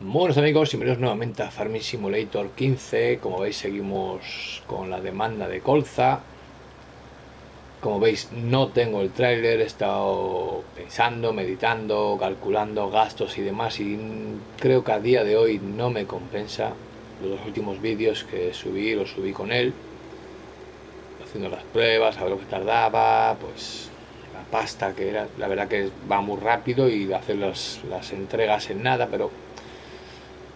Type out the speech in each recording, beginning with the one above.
Buenos amigos, bienvenidos nuevamente a Farming Simulator 15. Como veis, seguimos con la demanda de colza. Como veis, no tengo el tráiler, he estado pensando, meditando, calculando gastos y demás. Y creo que a día de hoy no me compensa. Los dos últimos vídeos que subí, los subí con él, haciendo las pruebas, a ver lo que tardaba, pues la pasta que era. La verdad que va muy rápido y hacer las, las entregas en nada, pero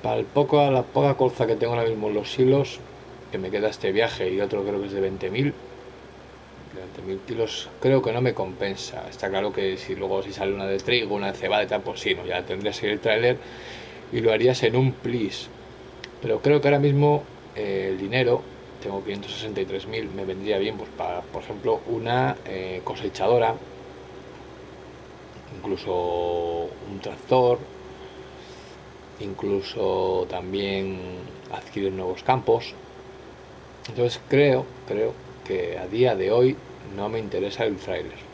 para el poco, la poca colza que tengo ahora mismo en los hilos, que me queda este viaje y otro creo que es de 20.000, de 20.000 kilos, creo que no me compensa. Está claro que si luego si sale una de trigo, una de cebada y pues sí, ¿no? ya tendrías que ir el trailer y lo harías en un plis. Pero creo que ahora mismo eh, el dinero, tengo 563.000, me vendría bien pues para, por ejemplo, una eh, cosechadora, incluso un tractor, incluso también adquirir nuevos campos. Entonces creo, creo que a día de hoy no me interesa el trailer.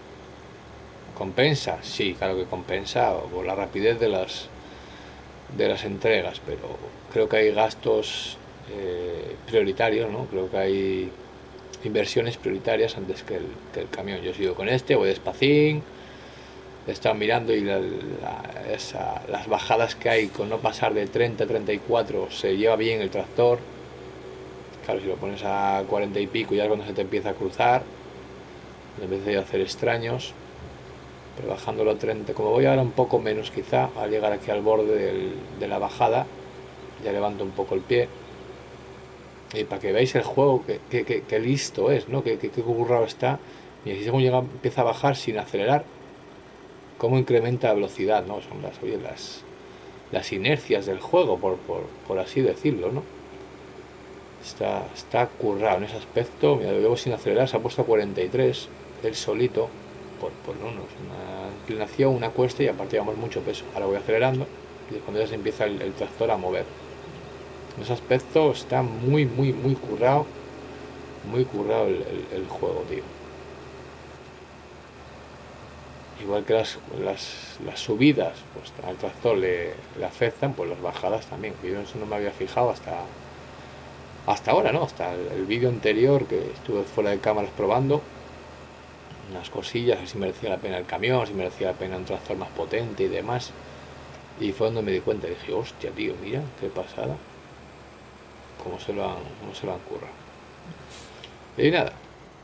¿Compensa? Sí, claro que compensa por la rapidez de las de las entregas, pero creo que hay gastos eh, prioritarios, ¿no? Creo que hay inversiones prioritarias antes que el, camión. Yo sigo con este, voy despacín, he estado mirando y las bajadas que hay con no pasar de 30 a 34 se lleva bien el tractor. Claro, si lo pones a 40 y pico ya es cuando se te empieza a cruzar, vez a hacer extraños. Pero bajándolo a 30, como voy ahora un poco menos quizá, al llegar aquí al borde de la bajada, ya levanto un poco el pie. Y para que veáis el juego, que, listo es, ¿no? Que, que, currado está. Y así según llega, empieza a bajar sin acelerar, cómo incrementa la velocidad, ¿no? Son las, oye, las, las inercias del juego, por, por, por, así decirlo, ¿no? Está, está currado en ese aspecto. Mira, lo llevo sin acelerar, se ha puesto a 43, el solito, por, por no, una inclinación, una cuesta y aparte llevamos mucho peso. Ahora voy acelerando y cuando ya se empieza el, el tractor a mover. En ese aspecto está muy, muy, muy currado, muy currado el, el, el juego, tío igual que las, las, subidas pues al tractor le, le, afectan, pues las bajadas también. Yo eso no me había fijado hasta hasta ahora, ¿no? Hasta el, el vídeo anterior que estuve fuera de cámaras probando unas cosillas, si merecía la pena el camión, si merecía la pena un tractor más potente y demás. Y fue donde me di cuenta, dije, hostia, tío, mira, qué pasada. Cómo se lo han, cómo se lo han currado. Y nada,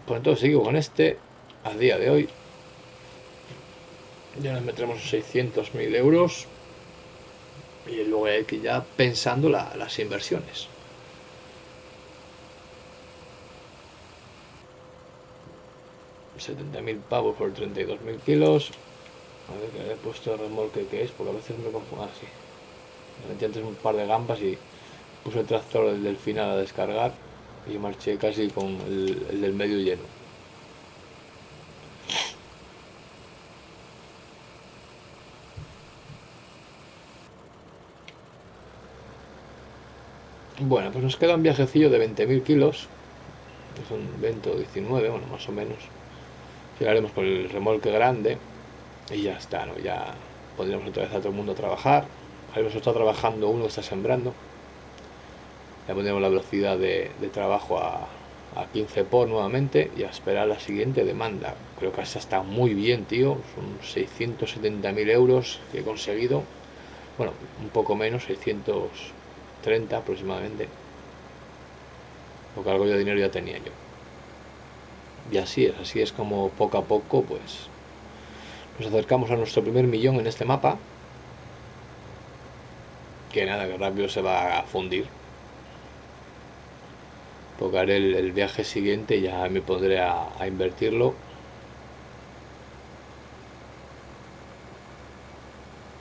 pues entonces sigo con este a día de hoy ya nos metemos 600.000 euros y luego hay que ya pensando la, las inversiones. mil pavos por 32.000 kilos. A ver que he puesto el remolque que es, porque a veces me confundo así. Ah, metí antes un par de gambas y puse el tractor del final a descargar y marché casi con el, el del medio lleno. Bueno, pues nos queda un viajecillo de 20.000 kilos. Es un 20 o 19, bueno, más o menos. Llegaremos con el remolque grande y ya está, ¿no? Ya podremos otra vez a todo el mundo a trabajar. Hemos estado trabajando, uno está sembrando. Ya pondremos la velocidad de, trabajo a, a 15 por nuevamente y a esperar la siguiente demanda. Creo que esta está muy bien, tío. Son 670.000 euros que he conseguido. Bueno, un poco menos, 600 30 aproximadamente. Porque algo de dinero ya tenía yo. Y así es, así es como poco a poco pues nos acercamos a nuestro primer millón en este mapa. Que nada, que rápido se va a fundir. Porque haré el, viaje siguiente y ya me pondré a invertirlo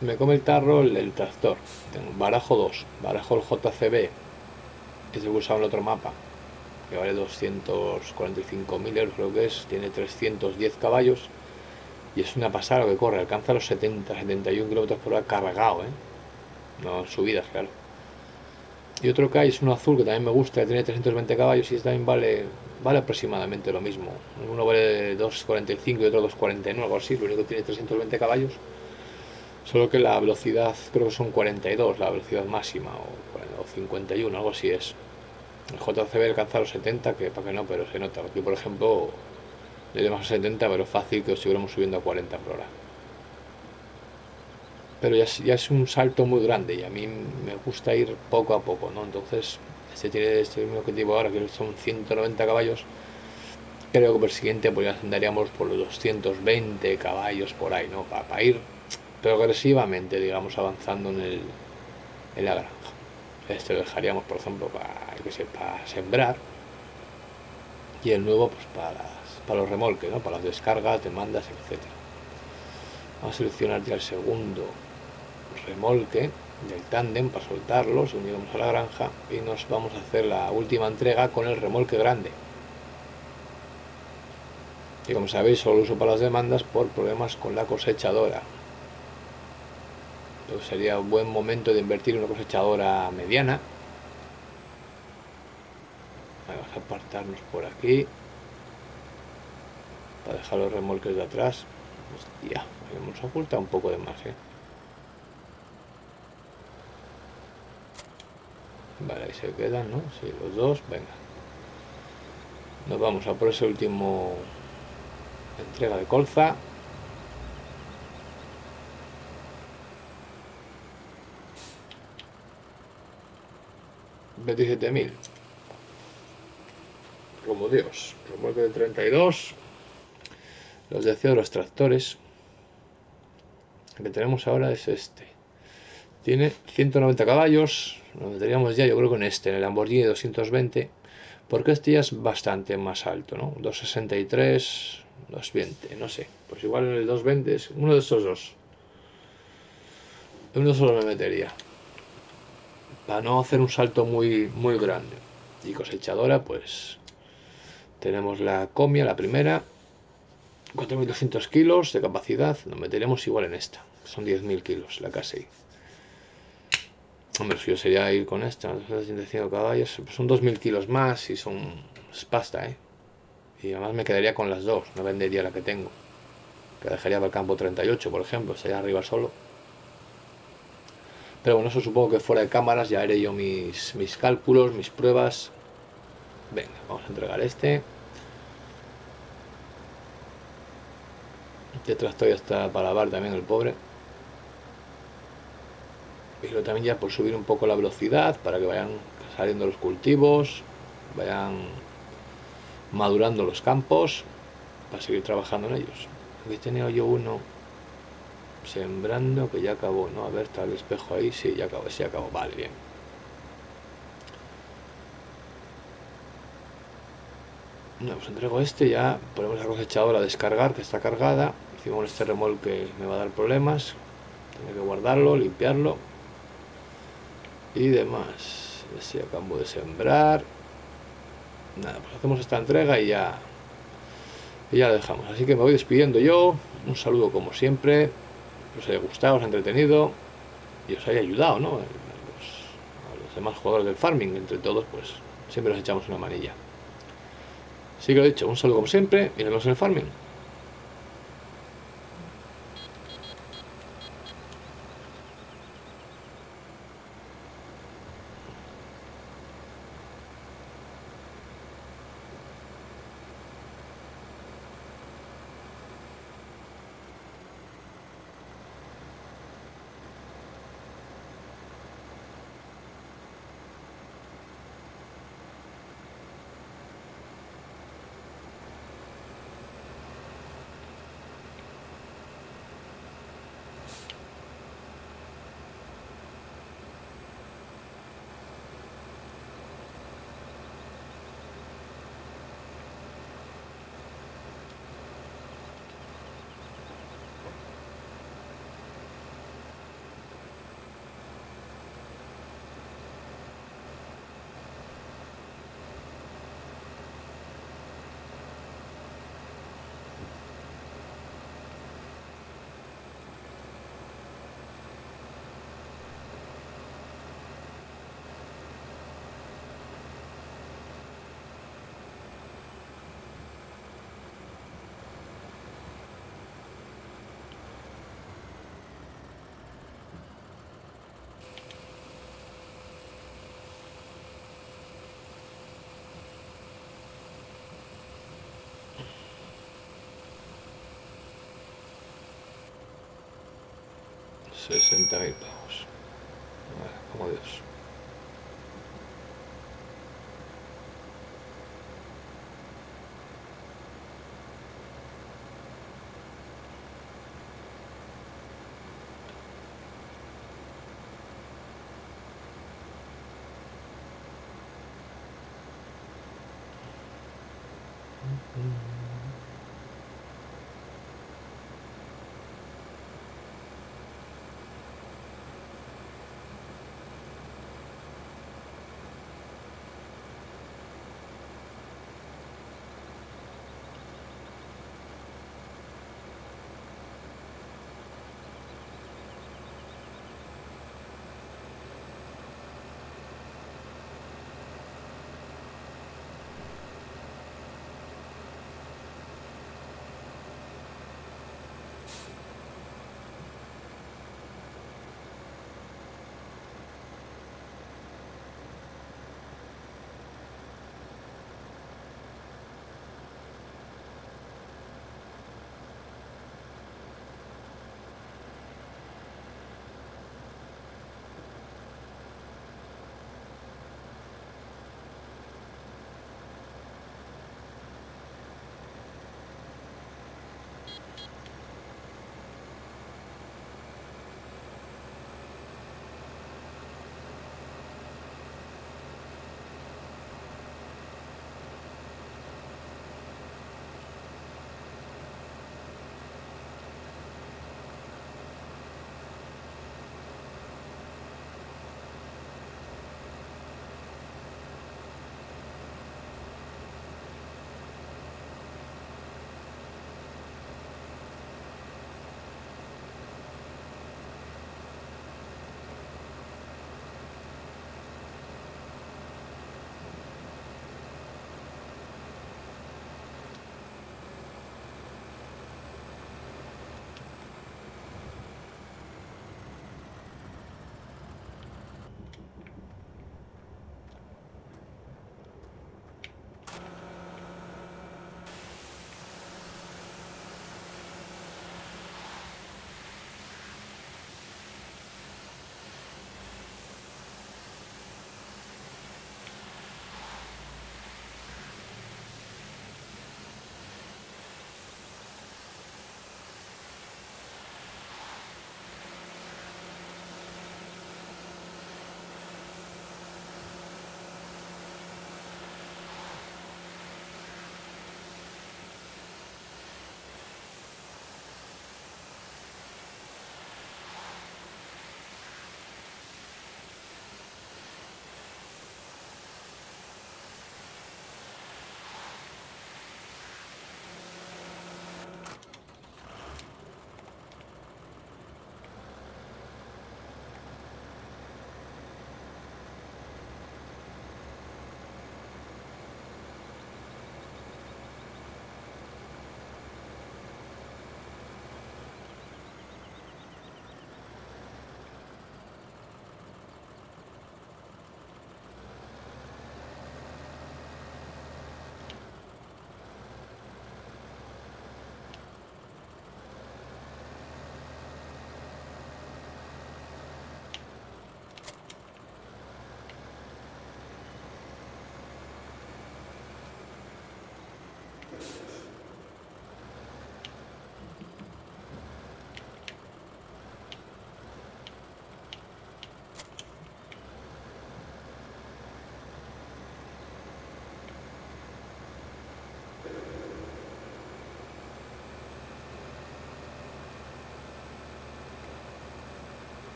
me come el tarro el, tractor. Tengo barajo 2, barajo el JCB, que se usa en otro mapa, que vale 245.000 euros, creo que es, tiene 310 caballos y es una pasada lo que corre, alcanza los 70, 71 kilómetros por hora cargado, ¿eh? no subidas, claro. Y otro que hay es uno azul que también me gusta, que tiene 320 caballos y también vale, vale aproximadamente lo mismo. Uno vale 2.45 y otro 2.49, algo así, lo único que tiene 320 caballos Solo que la velocidad creo que son 42, la velocidad máxima, o, 51, algo así es. El JCB alcanza los 70, que para que no, pero se nota. Aquí, por ejemplo, le demos a 70, pero fácil que estuviéramos subiendo a 40 por hora. Pero ya es, ya es un salto muy grande y a mí me gusta ir poco a poco, ¿no? Entonces, este tiene este mismo objetivo ahora, que son 190 caballos. Creo que por el siguiente pues ya andaríamos por los 220 caballos por ahí, ¿no? Para, ir progresivamente, digamos, avanzando en, el, en la granja. Este lo dejaríamos, por ejemplo, para, que para sembrar. Y el nuevo, pues para, para los remolques, ¿no? Para las descargas, demandas, etc. Vamos a seleccionar ya el segundo remolque del tándem para soltarlos, uniremos a la granja y nos vamos a hacer la última entrega con el remolque grande. Y como sabéis, solo uso para las demandas por problemas con la cosechadora. Entonces sería un buen momento de invertir en una cosechadora mediana. Vamos a apartarnos por aquí. Para dejar los remolques de atrás. Hostia, hemos ocultado un poco de más, ¿eh? Vale, ahí se quedan, ¿no? Sí, los dos, venga. Nos vamos a por ese último entrega de colza. Mil como Dios remolque de 32 los de los tractores el que tenemos ahora es este. Tiene 190 caballos lo meteríamos ya yo creo en este en el Lamborghini 220 porque este ya es bastante más alto no 263 220 no sé. Pues igual en el 220 es uno de estos dos. Uno solo me metería para no hacer un salto muy muy grande y cosechadora pues tenemos la comia la primera 4.200 kilos de capacidad nos meteremos igual en esta son 10.000 kilos la K6 Hombre, si yo sería ir con esta, 105 caballos, pues son 2.000 kilos más y son es pasta, ¿eh? Y además me quedaría con las dos, no vendería la que tengo. Que dejaría para el campo 38, por ejemplo, estaría arriba solo. Pero bueno, eso supongo que fuera de cámaras ya haré yo mis, mis cálculos, mis pruebas. Venga, vamos a entregar este. Este tractor ya está para lavar también el pobre pero también ya por subir un poco la velocidad para que vayan saliendo los cultivos, vayan madurando los campos para seguir trabajando en ellos. Aquí tenía yo uno sembrando que ya acabó, ¿no? A ver, está el espejo ahí, sí, ya acabó, sí, acabó, vale, bien. No, pues entrego este, ya ponemos la cosechadora a descargar, que está cargada. Encima este remolque me va a dar problemas. Tengo que guardarlo, limpiarlo y demás. Si acabo de sembrar. Nada, pues hacemos esta entrega y ya, y ya dejamos. Así que me voy despidiendo yo. Un saludo como siempre. Os haya gustado, os haya entretenido y os haya ayudado, ¿no? A los, demás jugadores del farming, entre todos, pues siempre nos echamos una manilla. Así que lo he dicho, un saludo como siempre y nos vemos en el farming. 60.000 pavos. Como Dios.